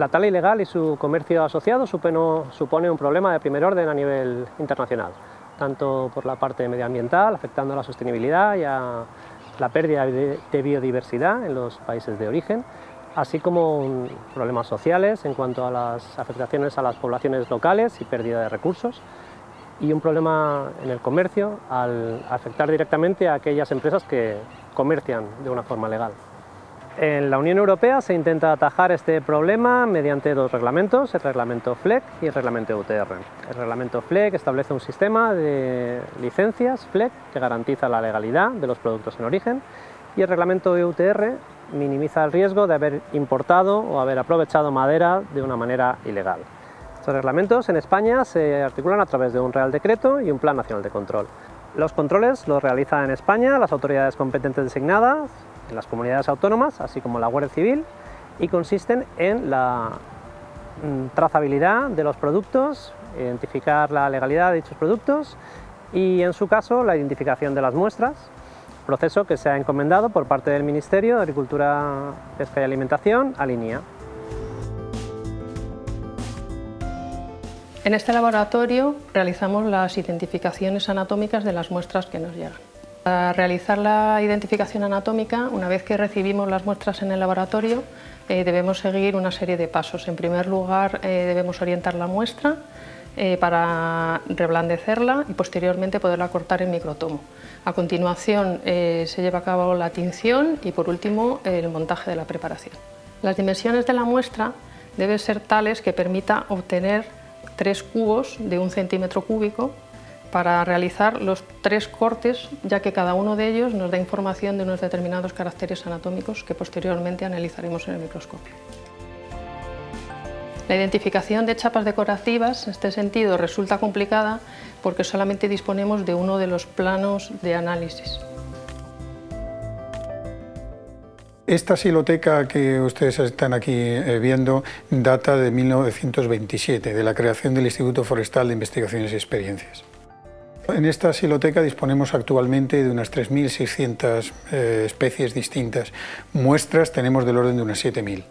La tala ilegal y su comercio asociado supone un problema de primer orden a nivel internacional, tanto por la parte medioambiental, afectando a la sostenibilidad y a la pérdida de biodiversidad en los países de origen, así como problemas sociales en cuanto a las afectaciones a las poblaciones locales y pérdida de recursos, y un problema en el comercio al afectar directamente a aquellas empresas que comercian de una forma legal. En la Unión Europea se intenta atajar este problema mediante dos reglamentos, el reglamento FLEC y el reglamento UTR. El reglamento FLEC establece un sistema de licencias FLEC que garantiza la legalidad de los productos en origen y el reglamento UTR minimiza el riesgo de haber importado o haber aprovechado madera de una manera ilegal. Estos reglamentos en España se articulan a través de un Real Decreto y un Plan Nacional de Control. Los controles los realizan en España las autoridades competentes designadas en las comunidades autónomas, así como la Guardia Civil, y consisten en la mm, trazabilidad de los productos, identificar la legalidad de dichos productos y, en su caso, la identificación de las muestras, proceso que se ha encomendado por parte del Ministerio de Agricultura, Pesca y Alimentación a LINEA. En este laboratorio realizamos las identificaciones anatómicas de las muestras que nos llegan. Para realizar la identificación anatómica, una vez que recibimos las muestras en el laboratorio, eh, debemos seguir una serie de pasos. En primer lugar, eh, debemos orientar la muestra eh, para reblandecerla y posteriormente poderla cortar en microtomo. A continuación se lleva a cabo la tinción y por último el montaje de la preparación. Las dimensiones de la muestra deben ser tales que permita obtener tres cubos de un centímetro cúbico para realizar los tres cortes, ya que cada uno de ellos nos da información de unos determinados caracteres anatómicos que posteriormente analizaremos en el microscopio. La identificación de chapas decorativas, en este sentido, resulta complicada porque solamente disponemos de uno de los planos de análisis. Esta siloteca que ustedes están aquí eh, viendo data de 1927, de la creación del Instituto Forestal de Investigaciones y Experiencias. En esta siloteca disponemos actualmente de unas 3.600 eh, especies distintas. Muestras tenemos del orden de unas 7.000.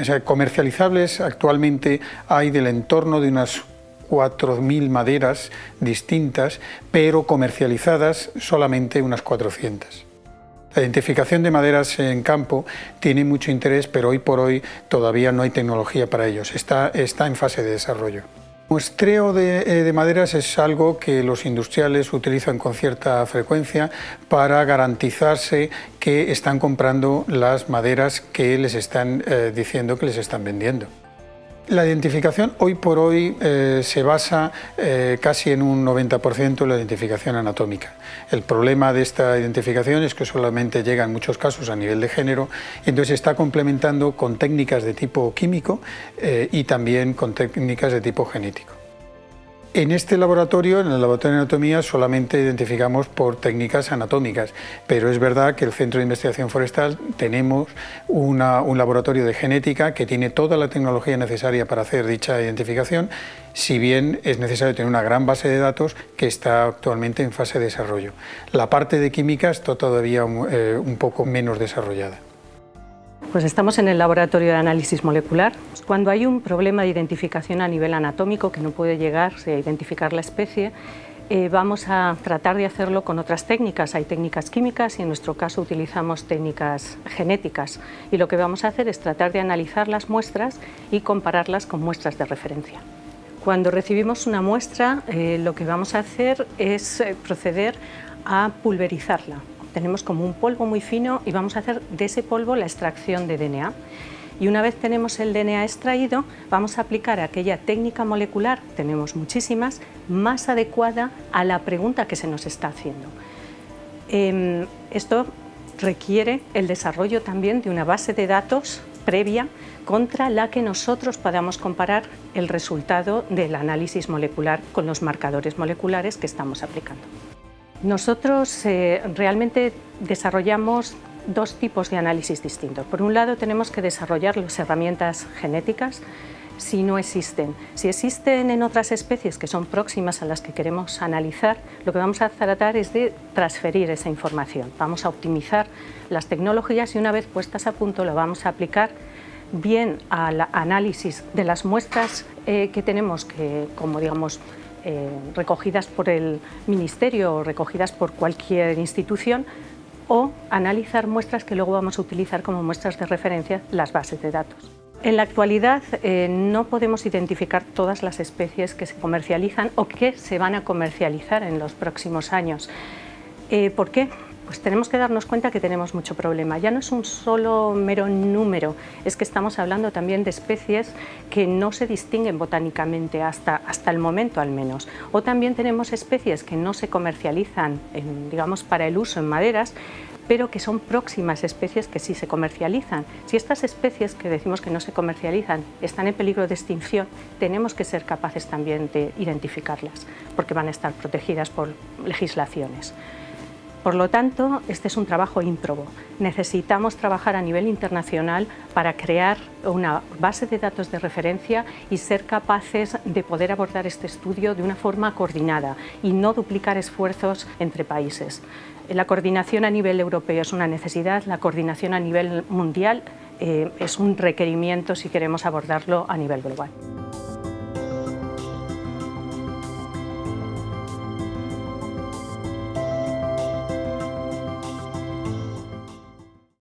O sea, comercializables actualmente hay del entorno de unas 4.000 maderas distintas, pero comercializadas solamente unas 400. La identificación de maderas en campo tiene mucho interés, pero hoy por hoy todavía no hay tecnología para ellos, está, está en fase de desarrollo. Muestreo de, eh, de, maderas es algo que los industriales utilizan con cierta frecuencia para garantizarse que están comprando las maderas que les están eh, diciendo que les están vendiendo. La identificación hoy por hoy eh, se basa eh, casi en un 90% en la identificación anatómica. El problema de esta identificación es que solamente llega en muchos casos a nivel de género entonces se está complementando con técnicas de tipo químico eh, y también con técnicas de tipo genético. En este laboratorio, en el laboratorio de anatomía, solamente identificamos por técnicas anatómicas, pero es verdad que el Centro de Investigación Forestal tenemos un laboratorio de genética que tiene toda la tecnología necesaria para hacer dicha identificación, si bien es necesario tener una gran base de datos que está actualmente en fase de desarrollo. La parte de química está todavía eh, un poco menos desarrollada. Pues estamos en el laboratorio de análisis molecular. Cuando hay un problema de identificación a nivel anatómico que no puede llegar a identificar la especie, eh, vamos a tratar de hacerlo con otras técnicas. Hay técnicas químicas y en nuestro caso utilizamos técnicas genéticas. Y lo que vamos a hacer es tratar de analizar las muestras y compararlas con muestras de referencia. Cuando recibimos una muestra, eh, lo que vamos a hacer es eh, proceder a pulverizarla tenemos como un polvo muy fino y vamos a hacer de ese polvo la extracción de DNA. Y una vez tenemos el DNA extraído, vamos a aplicar aquella técnica molecular, tenemos muchísimas, más adecuada a la pregunta que se nos está haciendo. Em, esto requiere el desarrollo también de una base de datos previa contra la que nosotros podamos comparar el resultado del análisis molecular con los marcadores moleculares que estamos aplicando. Nosotros eh, realmente desarrollamos dos tipos de análisis distintos. Por un lado, tenemos que desarrollar las herramientas genéticas si no existen. Si existen en otras especies que son próximas a las que queremos analizar, lo que vamos a tratar es de transferir esa información. Vamos a optimizar las tecnologías y una vez puestas a punto lo vamos a aplicar bien al análisis de las muestras eh, que tenemos, que, como digamos, eh, recogidas por el Ministerio o recogidas por cualquier institución, o analizar muestras que luego vamos a utilizar como muestras de referencia las bases de datos. En la actualidad eh, no podemos identificar todas las especies que se comercializan o que se van a comercializar en los próximos años. ¿Por qué? Pues tenemos que darnos cuenta que tenemos mucho problema. Ya no es un solo mero número, es que estamos hablando también de especies que no se distinguen botánicamente hasta, hasta el momento al menos. O también tenemos especies que no se comercializan, digamos, para el uso en maderas, pero que son próximas especies que sí se comercializan. Si estas especies que decimos que no se comercializan están en peligro de extinción, tenemos que ser capaces también de identificarlas, porque van a estar protegidas por legislaciones. Por lo tanto, este es un trabajo ímprobo. Necesitamos trabajar a nivel internacional para crear una base de datos de referencia y ser capaces de poder abordar este estudio de una forma coordinada y no duplicar esfuerzos entre países. La coordinación a nivel europeo es una necesidad, la coordinación a nivel mundial eh, es un requerimiento si queremos abordarlo a nivel global.